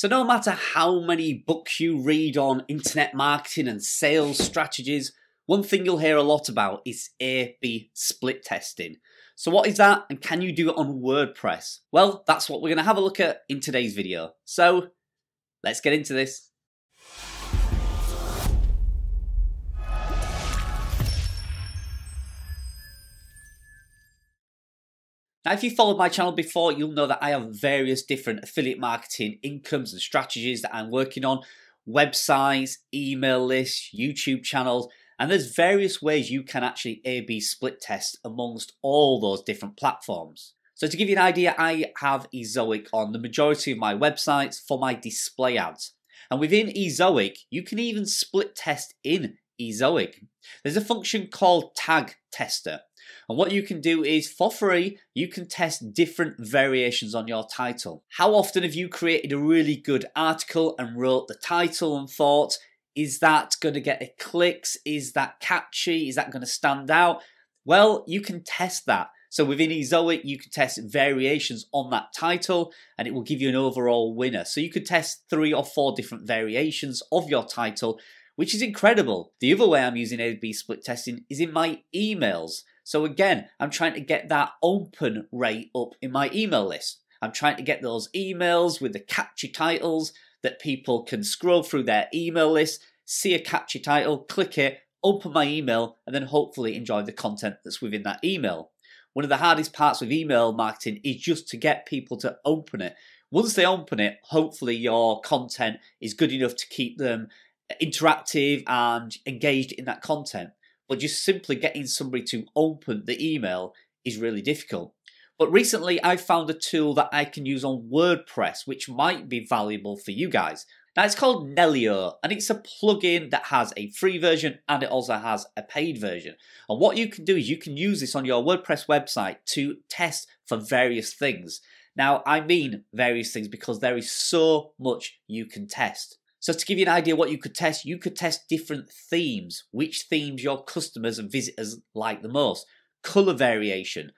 So no matter how many books you read on internet marketing and sales strategies, one thing you'll hear a lot about is A-B split testing. So what is that and can you do it on WordPress? Well, that's what we're going to have a look at in today's video. So let's get into this. Now, if you followed my channel before, you'll know that I have various different affiliate marketing incomes and strategies that I'm working on websites, email lists, YouTube channels, and there's various ways you can actually A-B split test amongst all those different platforms. So to give you an idea, I have Ezoic on the majority of my websites for my display ads. And within Ezoic, you can even split test in Ezoic. There's a function called Tag Tester. And what you can do is, for free, you can test different variations on your title. How often have you created a really good article and wrote the title and thought, is that going to get clicks? Is that catchy? Is that going to stand out? Well, you can test that. So within Ezoic, you can test variations on that title and it will give you an overall winner. So you could test three or four different variations of your title which is incredible. The other way I'm using A-B split testing is in my emails. So again, I'm trying to get that open rate up in my email list. I'm trying to get those emails with the catchy titles that people can scroll through their email list, see a catchy title, click it, open my email, and then hopefully enjoy the content that's within that email. One of the hardest parts with email marketing is just to get people to open it. Once they open it, hopefully your content is good enough to keep them interactive and engaged in that content. But just simply getting somebody to open the email is really difficult. But recently I found a tool that I can use on WordPress which might be valuable for you guys. Now it's called Nelio and it's a plugin that has a free version and it also has a paid version. And what you can do is you can use this on your WordPress website to test for various things. Now I mean various things because there is so much you can test. So to give you an idea what you could test, you could test different themes, which themes your customers and visitors like the most, color variation,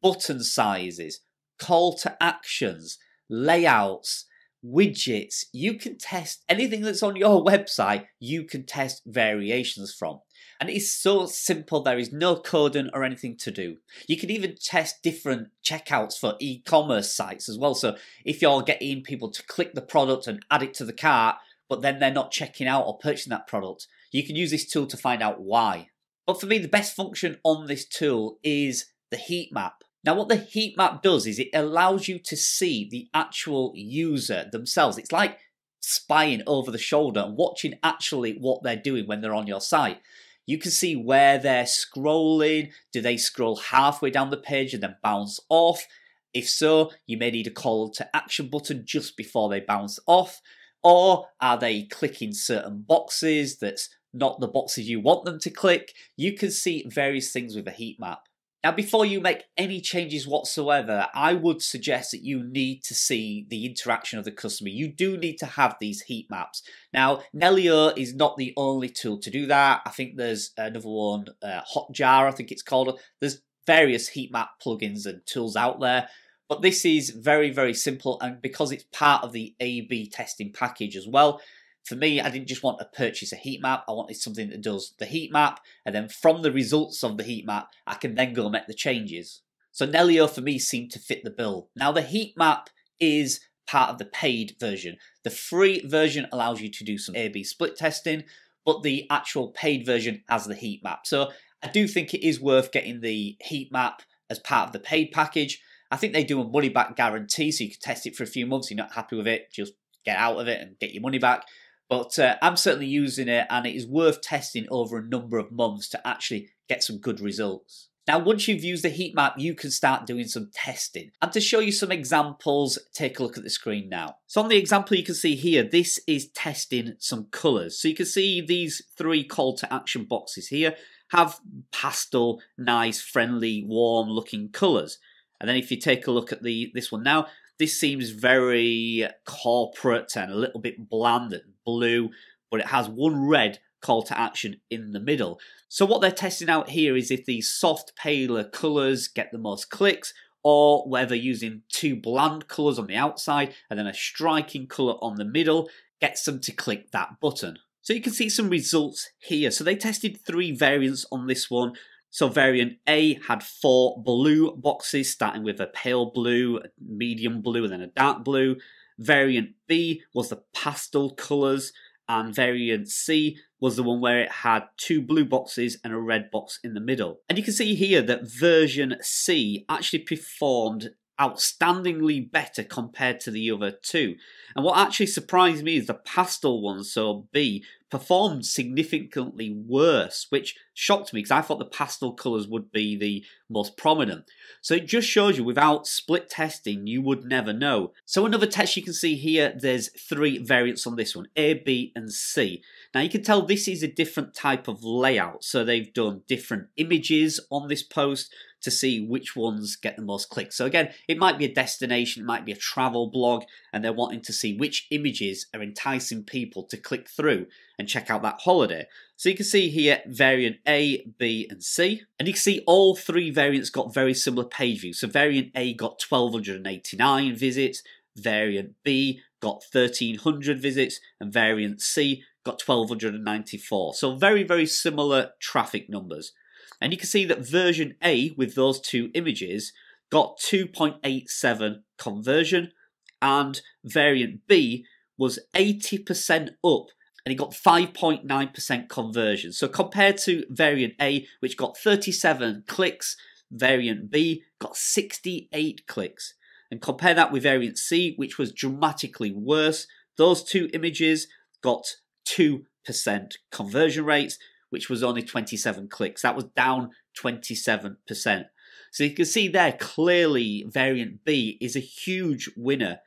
button sizes, call to actions, layouts, widgets. You can test anything that's on your website, you can test variations from. And it's so simple, there is no coding or anything to do. You can even test different checkouts for e commerce sites as well. So if you're getting people to click the product and add it to the cart, but then they're not checking out or purchasing that product. You can use this tool to find out why. But for me, the best function on this tool is the heat map. Now, what the heat map does is it allows you to see the actual user themselves. It's like spying over the shoulder and watching actually what they're doing when they're on your site. You can see where they're scrolling. Do they scroll halfway down the page and then bounce off? If so, you may need a call to action button just before they bounce off. Or are they clicking certain boxes that's not the boxes you want them to click? You can see various things with a heat map. Now, before you make any changes whatsoever, I would suggest that you need to see the interaction of the customer. You do need to have these heat maps. Now, Nelio is not the only tool to do that. I think there's another one, uh, Hotjar, I think it's called. There's various heat map plugins and tools out there. But this is very, very simple. And because it's part of the A-B testing package as well, for me, I didn't just want to purchase a heat map. I wanted something that does the heat map. And then from the results of the heat map, I can then go make the changes. So Nelio for me seemed to fit the bill. Now the heat map is part of the paid version. The free version allows you to do some A-B split testing, but the actual paid version has the heat map. So I do think it is worth getting the heat map as part of the paid package. I think they do a money back guarantee, so you can test it for a few months. You're not happy with it, just get out of it and get your money back. But uh, I'm certainly using it, and it is worth testing over a number of months to actually get some good results. Now, once you've used the heat map, you can start doing some testing. And to show you some examples, take a look at the screen now. So on the example you can see here, this is testing some colours. So you can see these three call to action boxes here have pastel, nice, friendly, warm looking colours. And then if you take a look at the this one now, this seems very corporate and a little bit bland and blue, but it has one red call to action in the middle. So what they're testing out here is if these soft, paler colours get the most clicks, or whether using two bland colours on the outside and then a striking colour on the middle gets them to click that button. So you can see some results here. So they tested three variants on this one. So variant A had four blue boxes, starting with a pale blue, medium blue, and then a dark blue. Variant B was the pastel colours, and variant C was the one where it had two blue boxes and a red box in the middle. And you can see here that version C actually performed outstandingly better compared to the other two. And what actually surprised me is the pastel one, so B, performed significantly worse, which shocked me because I thought the pastel colours would be the most prominent. So it just shows you without split testing, you would never know. So another test you can see here, there's three variants on this one, A, B and C. Now you can tell this is a different type of layout. So they've done different images on this post to see which ones get the most clicks. So again, it might be a destination, it might be a travel blog, and they're wanting to see which images are enticing people to click through and check out that holiday. So you can see here variant A, B, and C. And you can see all three variants got very similar page views. So variant A got 1289 visits, variant B got 1300 visits, and variant C got 1294. So very, very similar traffic numbers. And you can see that version A with those two images got 2.87 conversion and variant B was 80% up and it got 5.9% conversion. So compared to variant A, which got 37 clicks, variant B got 68 clicks. And compare that with variant C, which was dramatically worse. Those two images got 2% conversion rates, which was only 27 clicks. That was down 27%. So you can see there clearly variant B is a huge winner.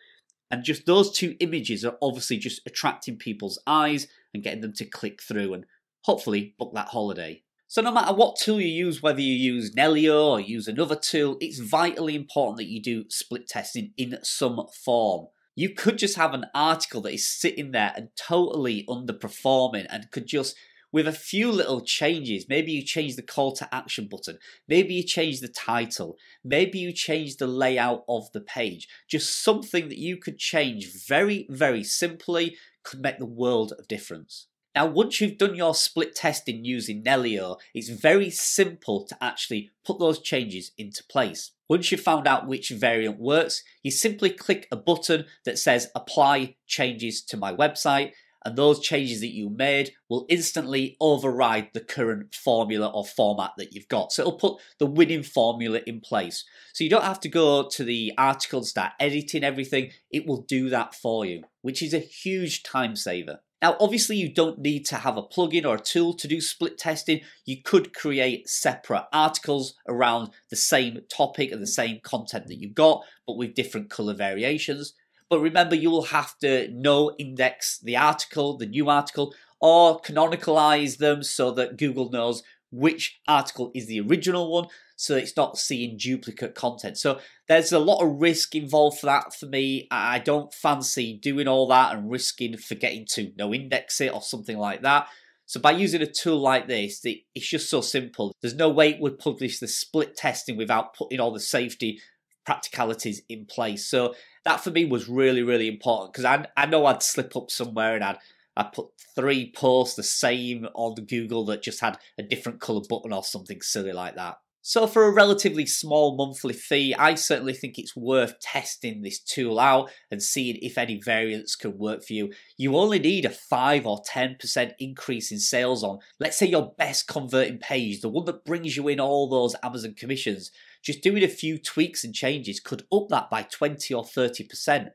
And just those two images are obviously just attracting people's eyes and getting them to click through and hopefully book that holiday. So no matter what tool you use, whether you use Nelio or use another tool, it's vitally important that you do split testing in some form. You could just have an article that is sitting there and totally underperforming and could just with a few little changes. Maybe you change the call to action button. Maybe you change the title. Maybe you change the layout of the page. Just something that you could change very, very simply could make the world of difference. Now, once you've done your split testing using Nelio, it's very simple to actually put those changes into place. Once you've found out which variant works, you simply click a button that says apply changes to my website and those changes that you made will instantly override the current formula or format that you've got. So it'll put the winning formula in place. So you don't have to go to the article and start editing everything. It will do that for you, which is a huge time saver. Now, obviously, you don't need to have a plugin or a tool to do split testing. You could create separate articles around the same topic and the same content that you've got, but with different color variations. But remember, you will have to no index the article, the new article, or canonicalize them so that Google knows which article is the original one so it's not seeing duplicate content. So there's a lot of risk involved for that for me. I don't fancy doing all that and risking forgetting to no index it or something like that. So by using a tool like this, it's just so simple. There's no way it would publish the split testing without putting all the safety practicalities in place. So that for me was really, really important because I, I know I'd slip up somewhere and I'd I put three posts the same on Google that just had a different colour button or something silly like that. So for a relatively small monthly fee, I certainly think it's worth testing this tool out and seeing if any variants can work for you. You only need a 5 or 10% increase in sales on, let's say your best converting page, the one that brings you in all those Amazon commissions. Just doing a few tweaks and changes could up that by 20 or 30%.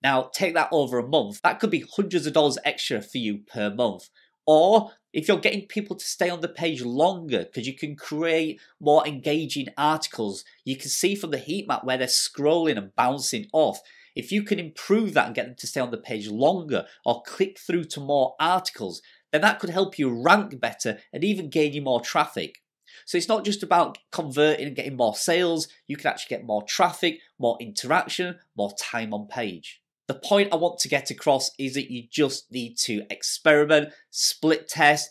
Now, take that over a month, that could be hundreds of dollars extra for you per month. Or if you're getting people to stay on the page longer, because you can create more engaging articles, you can see from the heat map where they're scrolling and bouncing off. If you can improve that and get them to stay on the page longer or click through to more articles, then that could help you rank better and even gain you more traffic. So it's not just about converting and getting more sales, you can actually get more traffic, more interaction, more time on page. The point I want to get across is that you just need to experiment, split test,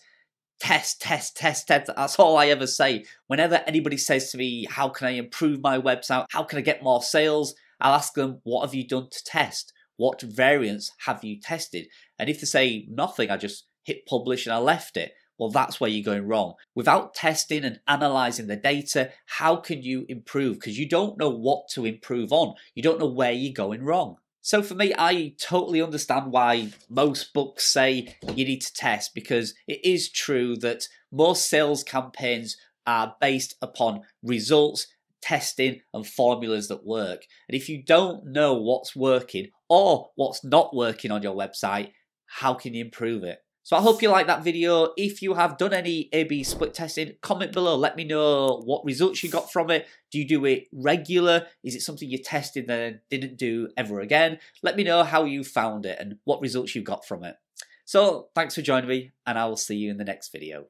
test, test, test, test. That's all I ever say. Whenever anybody says to me, How can I improve my website? How can I get more sales? I'll ask them, What have you done to test? What variants have you tested? And if they say nothing, I just hit publish and I left it. Well, that's where you're going wrong. Without testing and analyzing the data, how can you improve? Because you don't know what to improve on. You don't know where you're going wrong. So for me, I totally understand why most books say you need to test because it is true that most sales campaigns are based upon results, testing, and formulas that work. And if you don't know what's working or what's not working on your website, how can you improve it? So I hope you like that video. If you have done any A-B split testing, comment below. Let me know what results you got from it. Do you do it regular? Is it something you tested and didn't do ever again? Let me know how you found it and what results you got from it. So thanks for joining me and I will see you in the next video.